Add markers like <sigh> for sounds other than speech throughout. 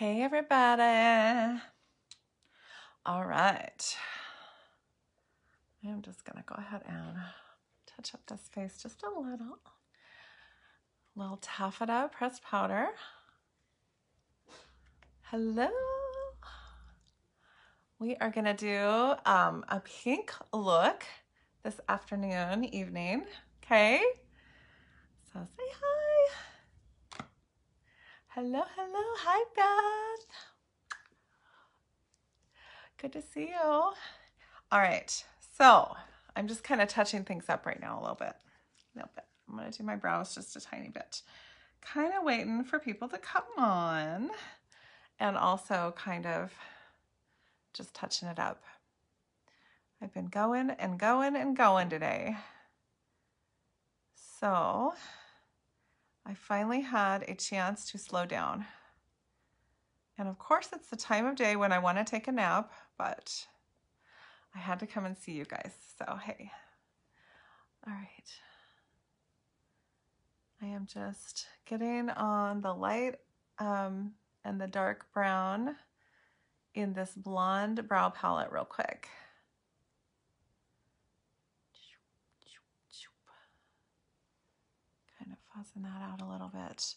Hey, everybody. All right. I'm just going to go ahead and touch up this face just a little. A little taffeta pressed powder. Hello. We are going to do um, a pink look this afternoon, evening. Okay. So say hi. Hello, hello. Hi, Beth. Good to see you. All right. So I'm just kind of touching things up right now a little bit. A little bit. I'm going to do my brows just a tiny bit. Kind of waiting for people to come on and also kind of just touching it up. I've been going and going and going today. So I finally had a chance to slow down. And of course, it's the time of day when I want to take a nap, but I had to come and see you guys. So, hey. All right. I am just getting on the light um, and the dark brown in this blonde brow palette real quick. That out a little bit.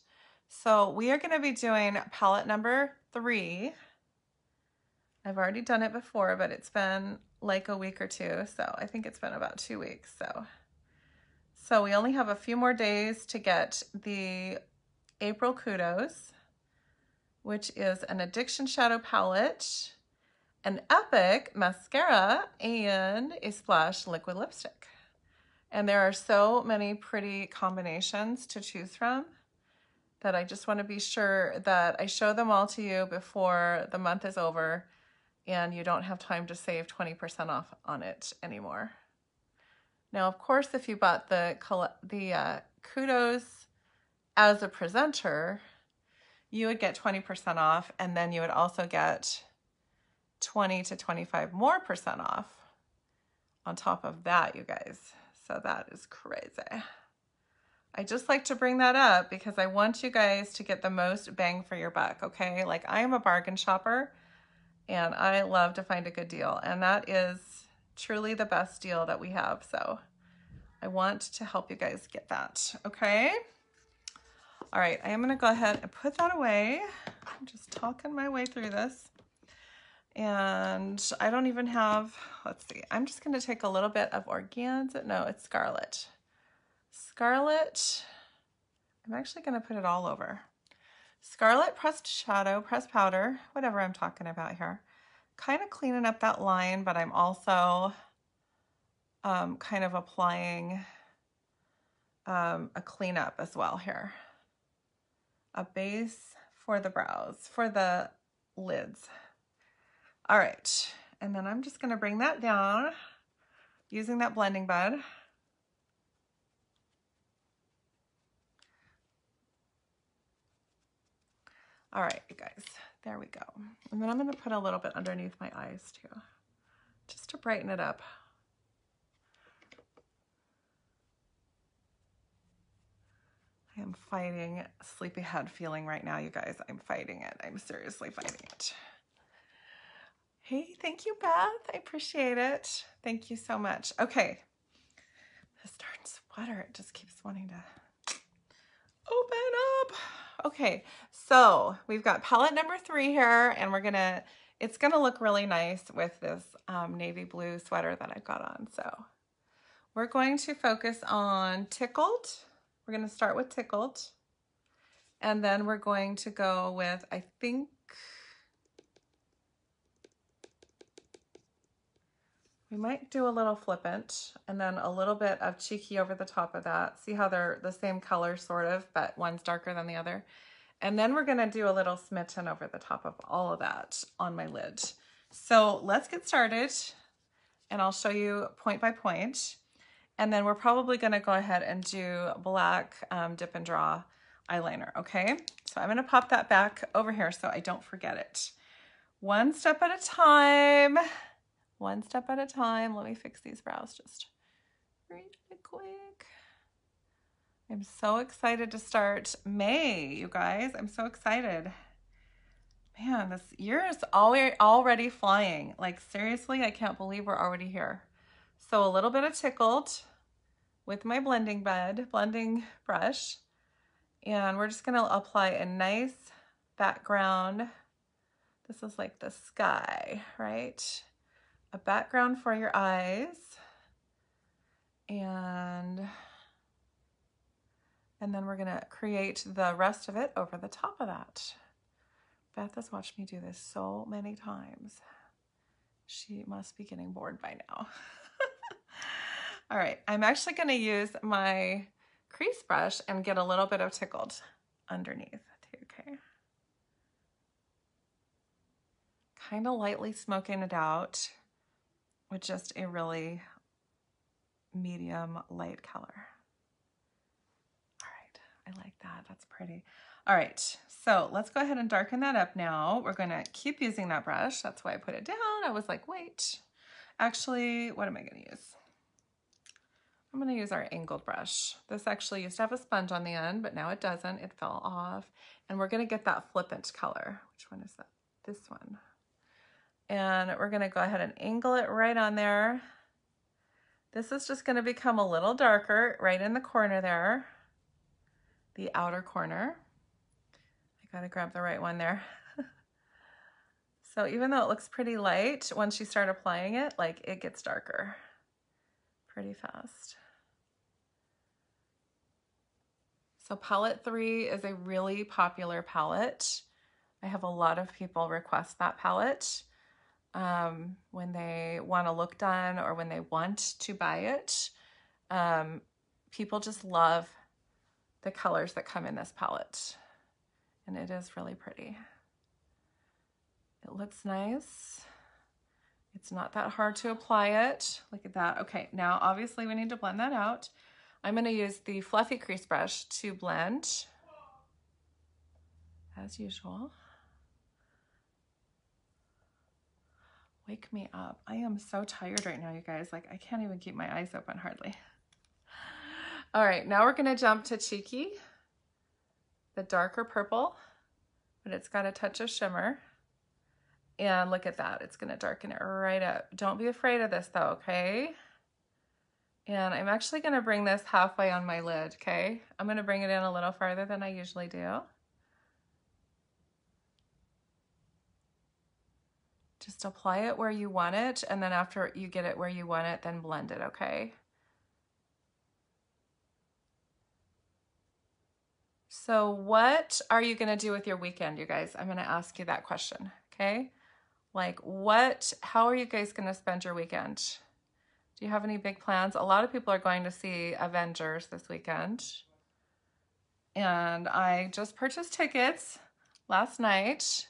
So we are going to be doing palette number three. I've already done it before, but it's been like a week or two. So I think it's been about two weeks. So, so we only have a few more days to get the April Kudos which is an Addiction Shadow Palette, an Epic Mascara, and a Splash Liquid Lipstick. And there are so many pretty combinations to choose from that I just want to be sure that I show them all to you before the month is over and you don't have time to save 20% off on it anymore. Now, of course, if you bought the, the uh, Kudos as a presenter, you would get 20% off and then you would also get 20 to 25 more percent off on top of that, you guys. So that is crazy. I just like to bring that up because I want you guys to get the most bang for your buck, okay? Like I am a bargain shopper and I love to find a good deal and that is truly the best deal that we have. So I want to help you guys get that, okay? All right, I am gonna go ahead and put that away. I'm just talking my way through this. And I don't even have, let's see, I'm just gonna take a little bit of organza. No, it's scarlet. Scarlet, I'm actually gonna put it all over. Scarlet pressed shadow, pressed powder, whatever I'm talking about here. Kind of cleaning up that line, but I'm also um, kind of applying um, a cleanup as well here a base for the brows, for the lids. All right, and then I'm just gonna bring that down using that blending bud. All right, you guys, there we go. And then I'm gonna put a little bit underneath my eyes too, just to brighten it up. I am fighting sleepyhead feeling right now, you guys. I'm fighting it. I'm seriously fighting it. Hey, thank you, Beth. I appreciate it. Thank you so much. Okay. This darn sweater, it just keeps wanting to open up. Okay, so we've got palette number three here, and we're gonna, it's gonna look really nice with this um, navy blue sweater that I've got on. So we're going to focus on Tickled we're to start with Tickled. And then we're going to go with, I think, we might do a little flippant and then a little bit of cheeky over the top of that. See how they're the same color sort of, but one's darker than the other. And then we're gonna do a little smitten over the top of all of that on my lid. So let's get started and I'll show you point by point. And then we're probably gonna go ahead and do black um, dip and draw eyeliner, okay? So I'm gonna pop that back over here so I don't forget it. One step at a time, one step at a time. Let me fix these brows just really quick. I'm so excited to start May, you guys. I'm so excited. Man, this year is already flying. Like seriously, I can't believe we're already here. So a little bit of tickled with my blending bed, blending brush. And we're just gonna apply a nice background. This is like the sky, right? A background for your eyes. And, and then we're gonna create the rest of it over the top of that. Beth has watched me do this so many times. She must be getting bored by now. <laughs> All right, I'm actually gonna use my crease brush and get a little bit of tickled underneath too, okay? Kind of lightly smoking it out with just a really medium light color. All right, I like that, that's pretty. All right, so let's go ahead and darken that up now. We're gonna keep using that brush. That's why I put it down. I was like, wait, actually, what am I gonna use? I'm gonna use our angled brush. This actually used to have a sponge on the end, but now it doesn't, it fell off. And we're gonna get that flippant color. Which one is that? This one. And we're gonna go ahead and angle it right on there. This is just gonna become a little darker right in the corner there, the outer corner. I gotta grab the right one there. <laughs> so even though it looks pretty light, once you start applying it, like it gets darker pretty fast. So palette three is a really popular palette. I have a lot of people request that palette um, when they want a look done or when they want to buy it. Um, people just love the colors that come in this palette and it is really pretty. It looks nice. It's not that hard to apply it. Look at that. Okay, now obviously we need to blend that out. I'm gonna use the fluffy crease brush to blend, as usual. Wake me up. I am so tired right now, you guys. Like, I can't even keep my eyes open hardly. <laughs> All right, now we're gonna jump to Cheeky the darker purple, but it's got a touch of shimmer. And look at that, it's gonna darken it right up. Don't be afraid of this though, okay? And I'm actually gonna bring this halfway on my lid, okay? I'm gonna bring it in a little farther than I usually do. Just apply it where you want it, and then after you get it where you want it, then blend it, okay? So what are you going to do with your weekend, you guys? I'm going to ask you that question, okay? Like what, how are you guys going to spend your weekend? Do you have any big plans? A lot of people are going to see Avengers this weekend. And I just purchased tickets last night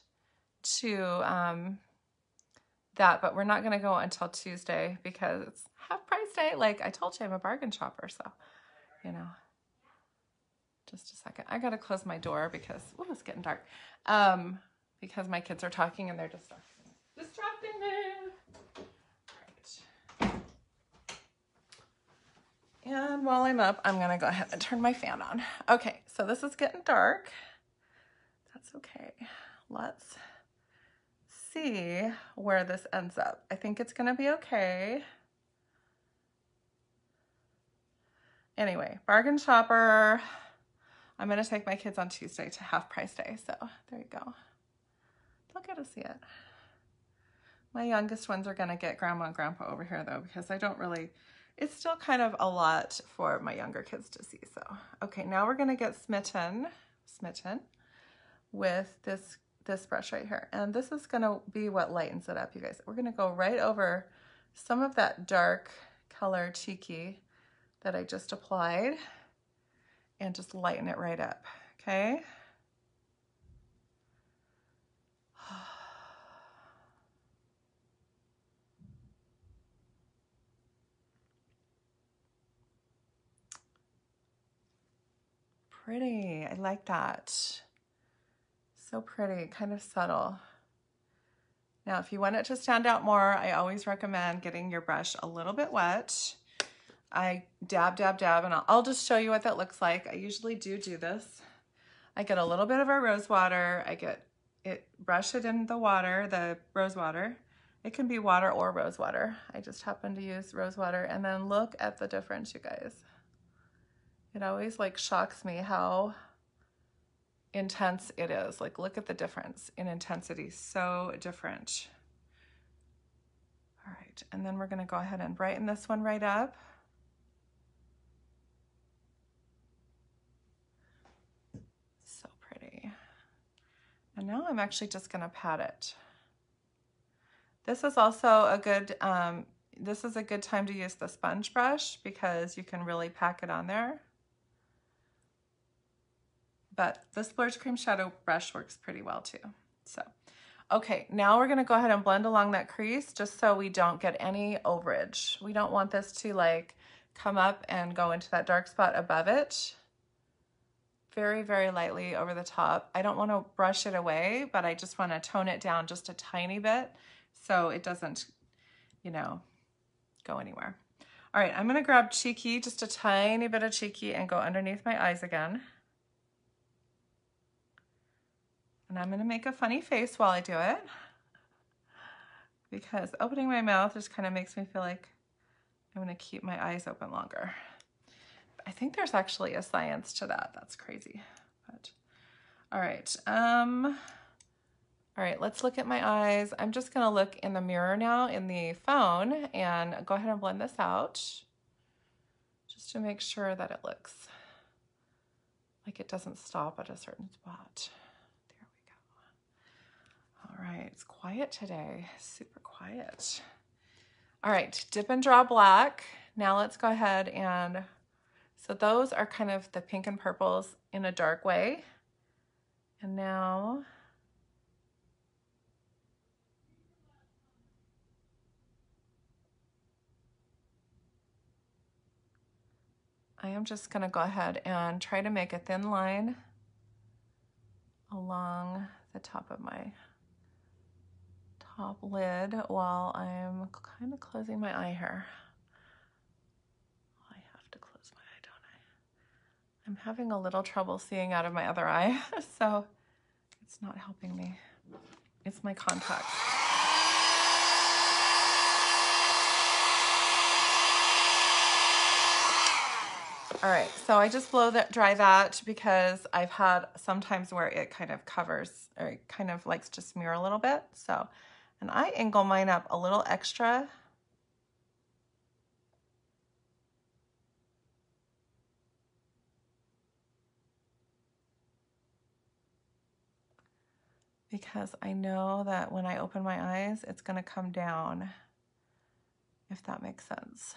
to um, that, but we're not going to go until Tuesday because it's half price day. Like I told you, I'm a bargain shopper, so, you know, just a second. I gotta close my door because oh, it's getting dark. Um, because my kids are talking and they're distracting, me. distracting me. And while I'm up, I'm gonna go ahead and turn my fan on. Okay, so this is getting dark. That's okay. Let's see where this ends up. I think it's gonna be okay. Anyway, bargain shopper. I'm going to take my kids on Tuesday to half price day. So there you go. They'll get to see it. My youngest ones are going to get grandma and grandpa over here though, because I don't really, it's still kind of a lot for my younger kids to see. So, okay, now we're going to get smitten, smitten with this, this brush right here. And this is to be what lightens it up, you guys. We're to go right over some of that dark color cheeky that I just applied and just lighten it right up, okay? <sighs> Pretty, I like that. So pretty, kind of subtle. Now, if you want it to stand out more, I always recommend getting your brush a little bit wet I dab, dab, dab, and I'll, just show you what that looks like. I usually do do this. I get a little bit of our rose water. I get it brush it in the water, the rose water. It can be water or rose water. I just happen to use rose water. And then look at the difference, you guys. It always like shocks me how intense it is. Like look at the difference in intensity, so different. All right, and then we're gonna go ahead and brighten this one right up. So pretty. And now I'm actually just gonna pat it. This is also a good, um, this is a good time to use the sponge brush because you can really pack it on there. But the Splurge Cream Shadow Brush works pretty well too. So, okay, now we're gonna go ahead and blend along that crease just so we don't get any overage. We don't want this to like come up and go into that dark spot above it. Very, very lightly over the top. I don't wanna brush it away, but I just wanna tone it down just a tiny bit so it doesn't, you know, go anywhere. All right, I'm gonna grab Cheeky, just a tiny bit of Cheeky and go underneath my eyes again. And I'm gonna make a funny face while I do it because opening my mouth just kind of makes me feel like I'm gonna keep my eyes open longer. I think there's actually a science to that. That's crazy. But all right. Um, all right, let's look at my eyes. I'm just gonna look in the mirror now in the phone and go ahead and blend this out just to make sure that it looks like it doesn't stop at a certain spot. All right, it's quiet today, super quiet. All right, dip and draw black. Now let's go ahead and, so those are kind of the pink and purples in a dark way. And now I am just gonna go ahead and try to make a thin line along the top of my top lid while I'm kind of closing my eye here. I have to close my eye, don't I? I'm having a little trouble seeing out of my other eye, <laughs> so it's not helping me. It's my contacts. All right, so I just blow that dry that because I've had sometimes where it kind of covers or it kind of likes to smear a little bit. So, and I angle mine up a little extra. Because I know that when I open my eyes, it's gonna come down, if that makes sense.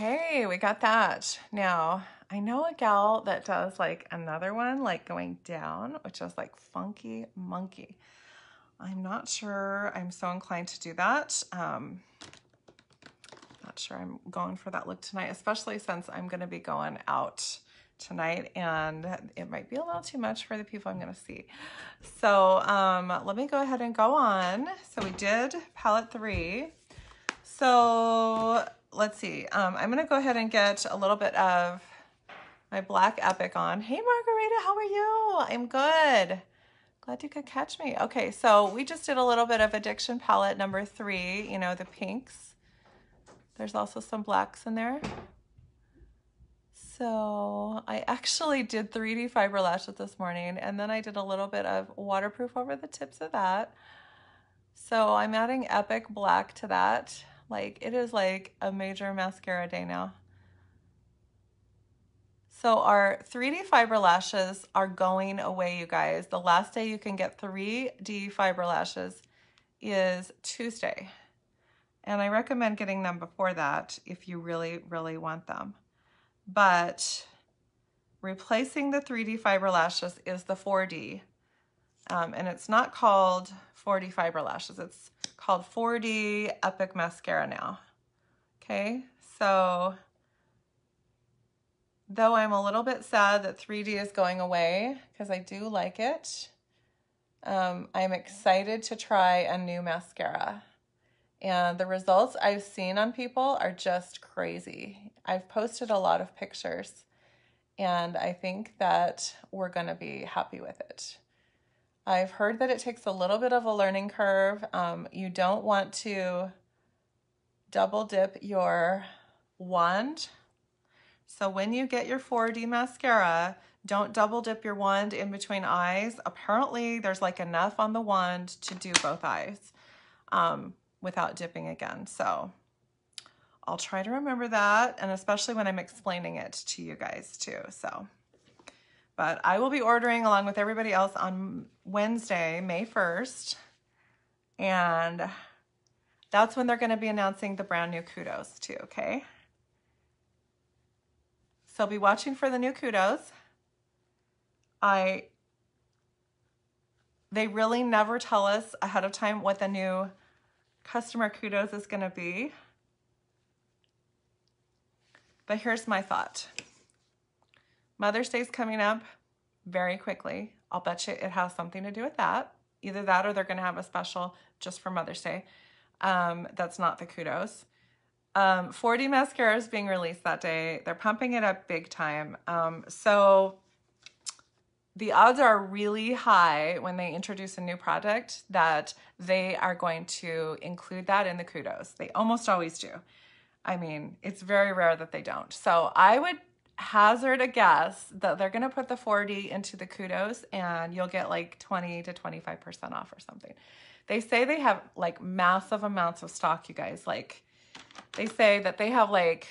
Okay, we got that. Now, I know a gal that does like another one, like going down, which is like funky monkey. I'm not sure I'm so inclined to do that. Um, not sure I'm going for that look tonight, especially since I'm going to be going out tonight and it might be a little too much for the people I'm going to see. So um, let me go ahead and go on. So we did palette three. So let's see. Um, I'm going to go ahead and get a little bit of my Black Epic on. Hey, Margarita, how are you? I'm good. Glad you could catch me. Okay, so we just did a little bit of Addiction Palette number three, you know, the pinks. There's also some blacks in there. So I actually did 3D fiber lashes this morning, and then I did a little bit of waterproof over the tips of that. So I'm adding Epic Black to that. Like it is like a major mascara day now. So our 3D fiber lashes are going away, you guys. The last day you can get 3D fiber lashes is Tuesday. And I recommend getting them before that if you really, really want them. But replacing the 3D fiber lashes is the 4D. Um, and it's not called 4D Fiber Lashes. It's called 4D Epic Mascara now. Okay, so though I'm a little bit sad that 3D is going away because I do like it, um, I'm excited to try a new mascara. And the results I've seen on people are just crazy. I've posted a lot of pictures and I think that we're going to be happy with it. I've heard that it takes a little bit of a learning curve. Um, you don't want to double dip your wand. So when you get your 4D mascara, don't double dip your wand in between eyes. Apparently there's like enough on the wand to do both eyes um, without dipping again. So I'll try to remember that, and especially when I'm explaining it to you guys too. So, but I will be ordering along with everybody else on Wednesday, May 1st, and that's when they're going to be announcing the brand new kudos too, okay? So be watching for the new kudos. I they really never tell us ahead of time what the new customer kudos is going to be. But here's my thought. Mother's Day is coming up very quickly. I'll bet you it has something to do with that. Either that or they're going to have a special just for Mother's Day. Um, that's not the kudos. Um, 4D mascara is being released that day. They're pumping it up big time. Um, so the odds are really high when they introduce a new product that they are going to include that in the kudos. They almost always do. I mean, it's very rare that they don't. So I would hazard a guess that they're going to put the 4D into the kudos and you'll get like 20 to 25% off or something. They say they have like massive amounts of stock, you guys. Like they say that they have like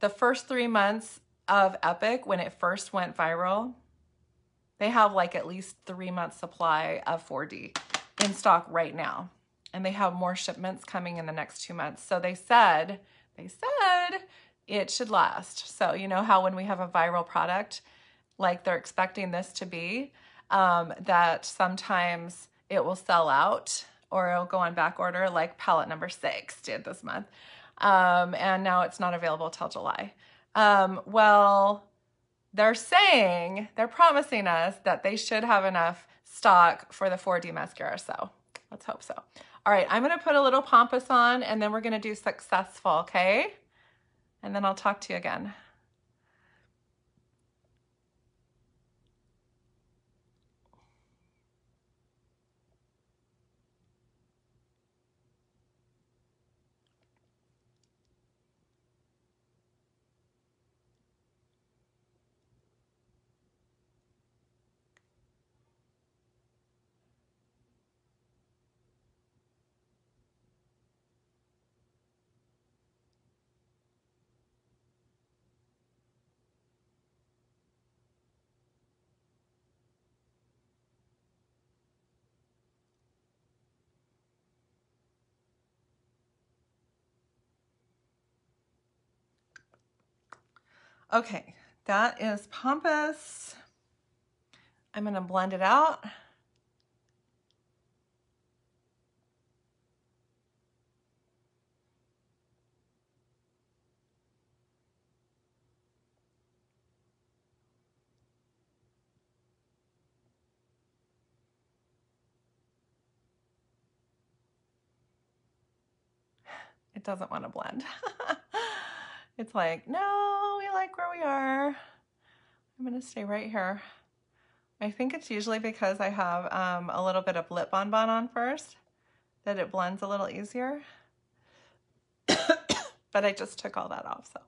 the first three months of Epic when it first went viral, they have like at least three months supply of 4D in stock right now and they have more shipments coming in the next two months. So they said, they said it should last. So you know how when we have a viral product, like they're expecting this to be, um, that sometimes it will sell out or it'll go on back order like palette number six did this month. Um, and now it's not available till July. Um, well, they're saying, they're promising us that they should have enough stock for the 4D mascara. So let's hope so. All right, I'm gonna put a little pompous on and then we're gonna do successful, okay? And then I'll talk to you again. Okay, that is Pompous. I'm going to blend it out. It doesn't want to blend. <laughs> it's like, no, like where we are. I'm gonna stay right here. I think it's usually because I have um, a little bit of lip bonbon on first that it blends a little easier. <coughs> but I just took all that off, so.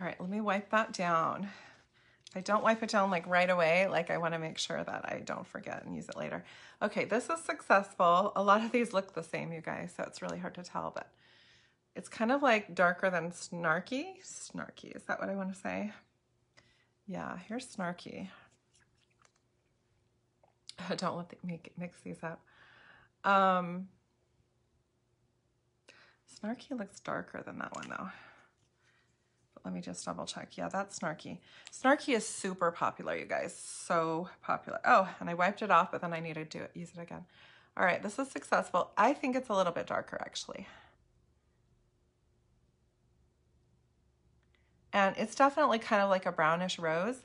All right, let me wipe that down. I don't wipe it down like right away. Like I want to make sure that I don't forget and use it later. Okay, this is successful. A lot of these look the same, you guys, so it's really hard to tell, but it's kind of like darker than snarky. Snarky, is that what I want to say? Yeah, here's snarky. <laughs> don't let me mix these up. Um, Snarky looks darker than that one though. Let me just double check. Yeah, that's Snarky. Snarky is super popular, you guys. So popular. Oh, and I wiped it off, but then I needed to use it again. All right, this is successful. I think it's a little bit darker actually. And it's definitely kind of like a brownish rose.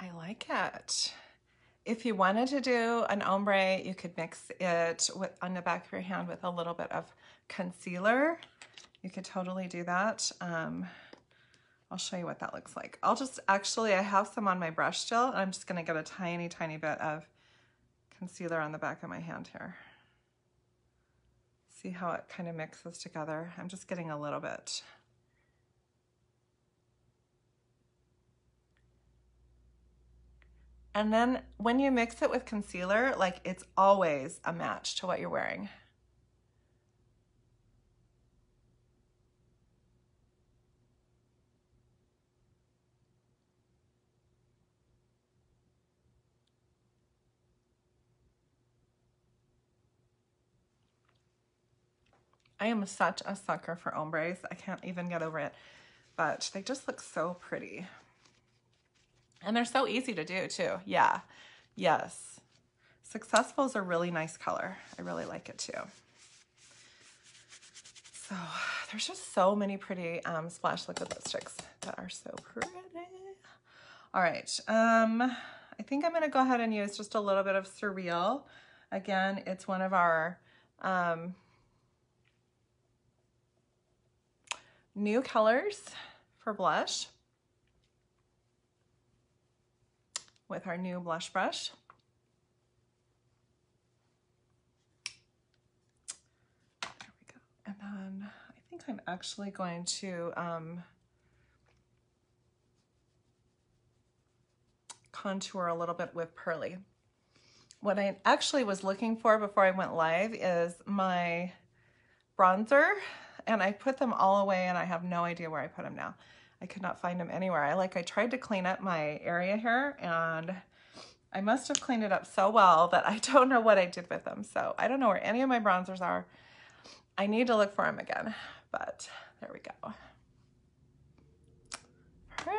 I like it. If you wanted to do an ombre, you could mix it with, on the back of your hand with a little bit of concealer. You could totally do that. Um, I'll show you what that looks like. I'll just, actually, I have some on my brush still. And I'm just gonna get a tiny, tiny bit of concealer on the back of my hand here. See how it kind of mixes together. I'm just getting a little bit. And then when you mix it with concealer, like it's always a match to what you're wearing. I am such a sucker for ombres. I can't even get over it, but they just look so pretty. And they're so easy to do too. Yeah, yes. Successful is a really nice color. I really like it too. So there's just so many pretty um, splash liquid lipsticks that are so pretty. All right, um, I think I'm gonna go ahead and use just a little bit of Surreal. Again, it's one of our um, new colors for blush. With our new blush brush. There we go. And then I think I'm actually going to um, contour a little bit with Pearly. What I actually was looking for before I went live is my bronzer and I put them all away and I have no idea where I put them now. I could not find them anywhere. I like, I tried to clean up my area here and I must have cleaned it up so well that I <laughs> don't know what I did with them. So I don't know where any of my bronzers are. I need to look for them again, but there we go. Pretty.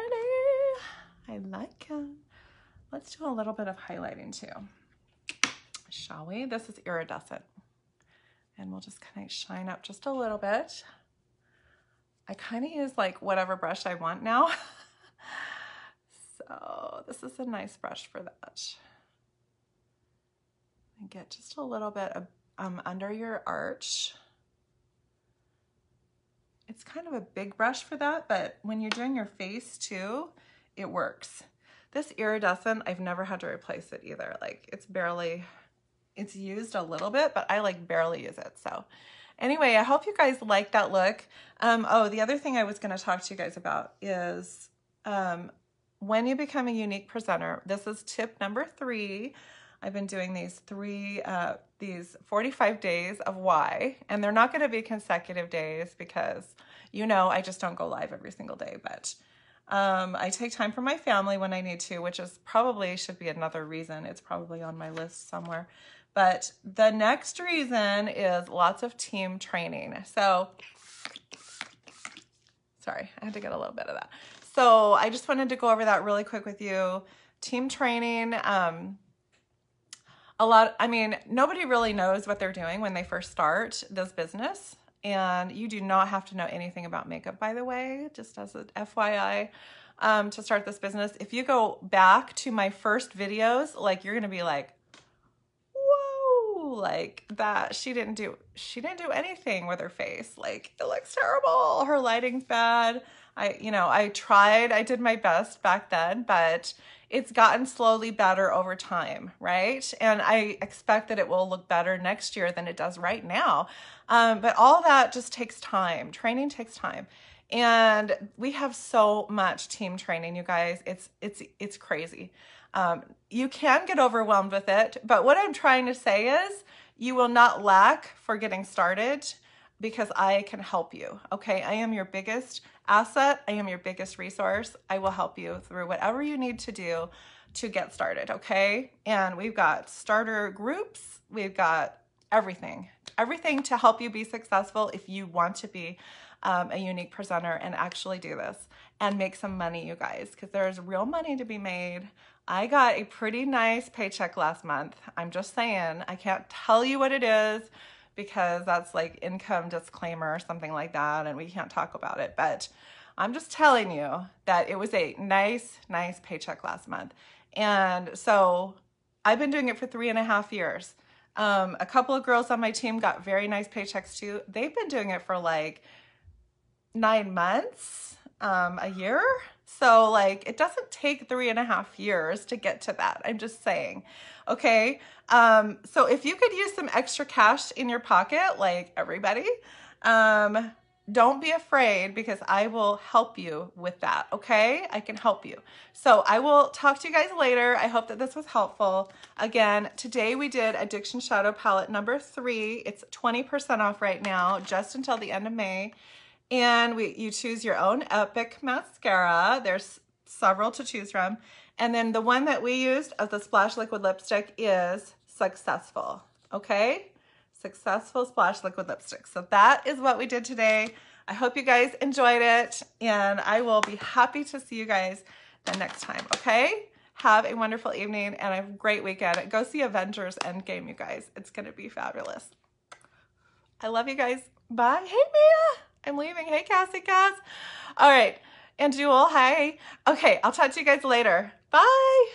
I like them. Let's do a little bit of highlighting too. Shall we? This is iridescent. And we'll just kind of shine up just a little bit. I kind of use like whatever brush I want now. <laughs> so this is a nice brush for that. And get just a little bit of, um, under your arch. It's kind of a big brush for that, but when you're doing your face too, it works. This iridescent, I've never had to replace it either. Like it's barely, it's used a little bit, but I like barely use it. So Anyway, I hope you guys like that look. Um, oh, the other thing I was going to talk to you guys about is um, when you become a Younique presenter, this is tip number three. I've been doing these three, uh, these 45 days of why, and they're not going to be consecutive days because, you know, I just don't go live every single day, but um, I take time for my family when I need to, which is probably should be another reason. It's probably on my list somewhere. But the next reason is lots of team training. So, sorry, I had to get a little bit of that. So I just wanted to go over that really quick with you. Team training, um, a lot, I mean, nobody really knows what they're doing when they first start this business. And you do not have to know anything about makeup, by the way, just as an FYI. um, to start this business. If you go back to my first videos, like you're gonna be like, like that. She didn't do she didn't do anything with her face. Like it looks terrible. Her lighting's bad. I, you know, I tried, I did my best back then, but it's gotten slowly better over time, right? And I expect that it will look better next year than it does right now. Um, but all that just takes time. Training takes time. And we have so much team training, you guys. It's it's it's crazy. Um, you can get overwhelmed with it, but what I'm trying to say is you will not lack for getting started because I can help you. Okay, I am your biggest asset. I am your biggest resource. I will help you through whatever you need to do to get started, okay? And we've got starter groups, we've got everything, everything to help you be successful if you want to be um, a Younique presenter and actually do this and make some money, you guys, because there's real money to be made. I got a pretty nice paycheck last month. I'm just saying, I can't tell you what it is because that's like income disclaimer or something like that and we can't talk about it. But I'm just telling you that it was a nice, nice paycheck last month. And so I've been doing it for three and a half years. Um, a couple of girls on my team got very nice paychecks too. They've been doing it for like nine months, um, a year. So like it doesn't take three and a half years to get to that. I'm just saying. Okay. Um, so if you could use some extra cash in your pocket, like everybody, um, don't be afraid because I will help you with that. Okay. I can help you. So I will talk to you guys later. I hope that this was helpful. Again, today we did Addiction Shadow Palette number three. It's 20% off right now, just until the end of May. And we you choose your own Epic mascara. There's several to choose from. And then the one that we used as the Splash Liquid Lipstick is Successful, okay? Successful Splash Liquid Lipstick. So that is what we did today. I hope you guys enjoyed it, and I will be happy to see you guys the next time, okay? Have a wonderful evening and a great weekend. Go see Avengers Endgame, you guys. It's going to be fabulous. I love you guys. Bye. Hey, Mia. I'm leaving. Hey, Cassie Cass. All right. And Jewel, hi. Okay, I'll talk to you guys later. Bye.